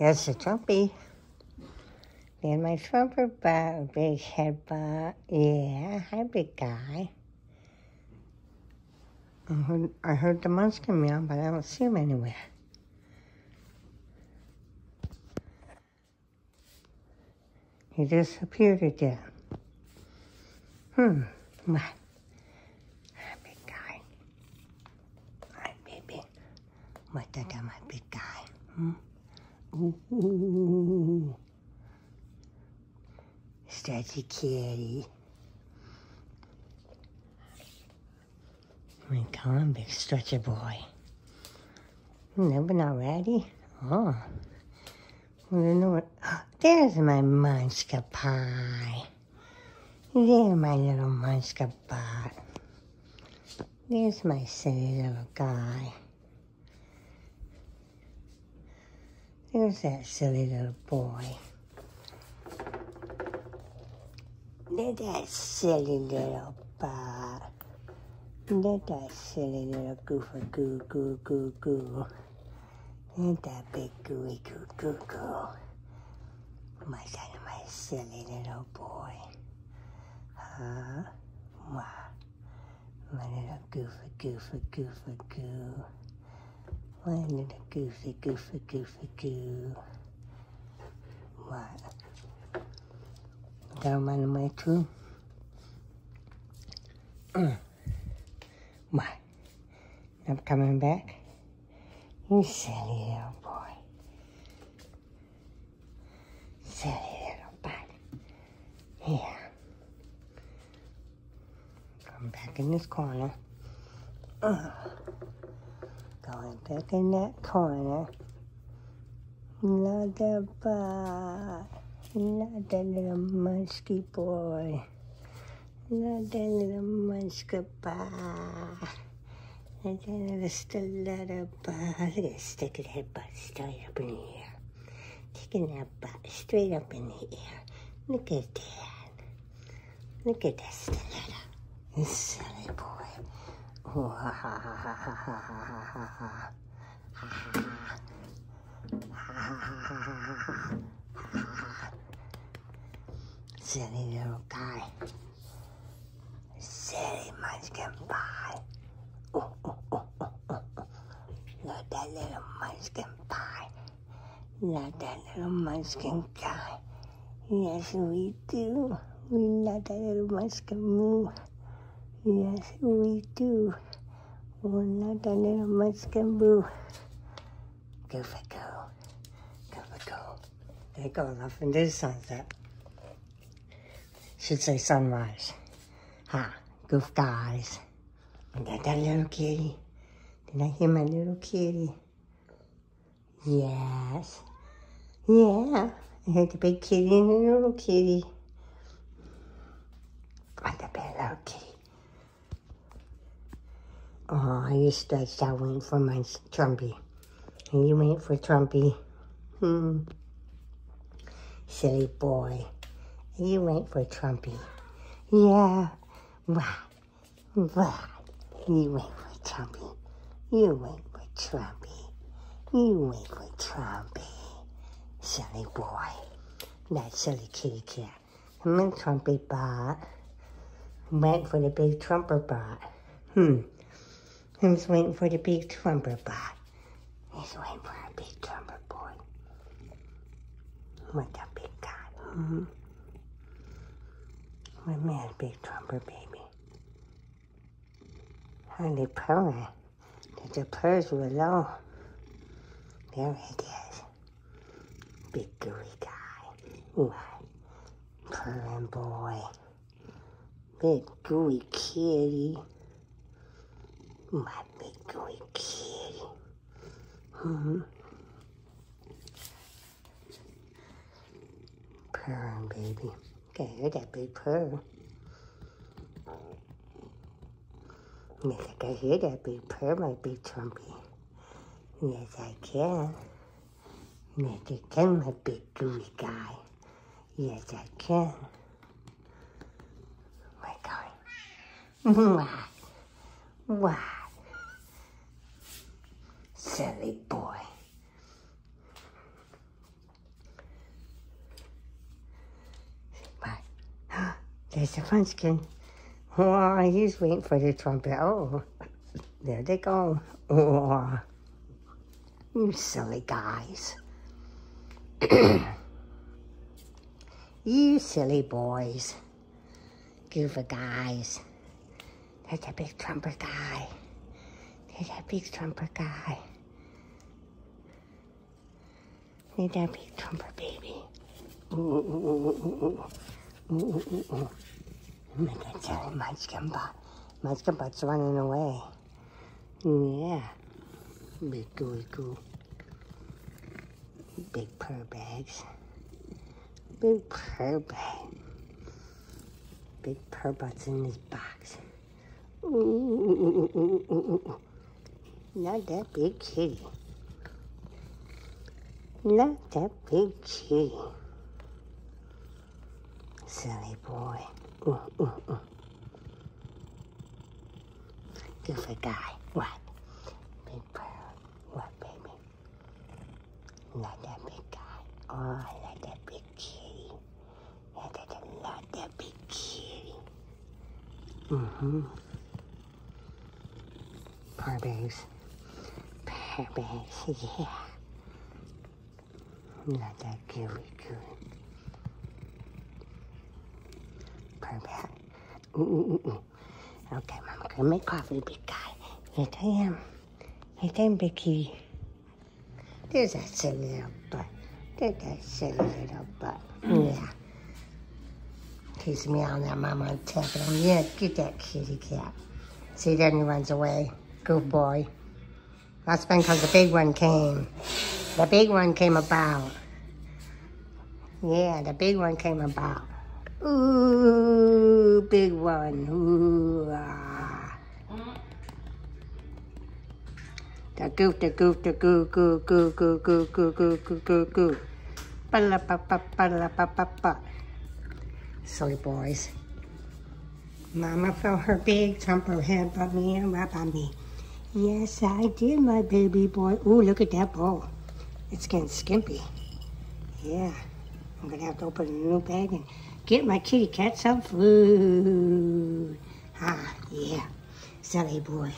There's a Trumpy. There's my trumper butt, big head butt. Yeah, hi, big guy. I heard, I heard the munchkin meow, but I don't see him anywhere. He disappeared again. Hmm, what? Hi, big guy. Hi, baby. What did my big guy? Hmm? Stretchy kitty. My on, big stretcher boy. Never not ready? Oh. Well, you know what? Oh, there's my munchka pie. There's my little munchka bot. There's my silly little guy. There's that silly little boy. There's that silly little bot. There's that silly little goofer goo goo goo goo. There's that big gooey goo goo goo. My son, my silly little boy. Huh? Wow. My little goofer goofer goofer goo. My little goofy, goofy, goofy goo. On the way too? Mm. What? Not coming back? You silly little boy. Silly little butt. Yeah. Come back in this corner. Uh. Going back in that corner. Another bot. Another little musky boy. Another little musky bot. Another little stiletto bot. Look at that sticking that butt straight up in the air. Sticking that butt straight up in the air. Look at that. Look at that stiletto. Silly boy. Silly little guy. Silly munchkin pie. Oh, oh, oh, oh, oh. Love that little munchkin pie. Love that little munchkin guy. Yes, we do. We love that little munchkin moo. Yes, we do. We're not a little munchkin boo. Go for go. Go for go. They go off into the sunset. Should say sunrise. Ha, goof guys. And that, that little kitty. Did I hear my little kitty? Yes. Yeah. I heard the big kitty and the little kitty. What the big little kitty. Oh, I just stretched out waiting for my Trumpy. And you wait for Trumpy. Hmm. Silly boy. You wait for Trumpy. Yeah. What? What? You wait for Trumpy. You wait for Trumpy. You wait for Trumpy. Silly boy. That silly kitty cat. I'm in Trumpy bot. Went for the big Trumper bot. Hmm. He's waiting for the big trumper bot. He's waiting for a big trumper boy. What a big guy. Mm-hmm. What man, big trumper baby? How they purring? Did the purrs were low? There it is. Big gooey guy. What? Purring boy. Big gooey kitty. My big gooey kitty. Mm-hmm. Purring, baby. Can hear that big purr. Yes, I can hear that big purr, my big trumpy. Yes, I can. Yes, I can, my big gooey guy. Yes, I can. My God. Wow. Wow silly boy. There's the punchkin. Oh, he's waiting for the trumpet. Oh, there they go. Oh, you silly guys. you silly boys. Goofer guys. There's a big trumpet guy. There's a big trumpet guy. Need that big jumper, baby. I'm gonna tell him, my jumper. My jumper's running away. Yeah. Big gooey goo. Big purr bags. Big purr bag. Big purr butts in this box. Ooh, ooh, ooh, Not that big kitty. Not that big kitty. Silly boy. Ooh, ooh, ooh. Goofy guy. What? Big pearl. What, baby? Not that big guy. Oh, like that big kitty. Like that, love that big kitty. Mm-hmm. Pearl bags, yeah. Not that gooey gooey. Perfect. Ooh, ooh, ooh. Okay, Mama, gonna make coffee, big guy. Here I am. Here I am, big kitty. There's that silly little butt. There's that silly little butt. Yeah. He's meowing there, Mama, and tapping him. Yeah, get that kitty cat. See, then he runs away. Good boy. That's been because the big one came. The big one came about. Yeah, the big one came about. Ooh, big one. Ooh, ah. The goof, the goof, the goo, goo, goo, goo, goo, goo, goo, goo, goo, goo. Ba-la-ba-ba, ba-la-ba-ba-ba. Silly boys. Mama felt her big thump her head by me and rub on me. Yes, I did, my baby boy. Ooh, look at that bowl. It's getting skimpy. Yeah. I'm gonna have to open a new bag and get my kitty cat some food. Ah, yeah. Silly boy.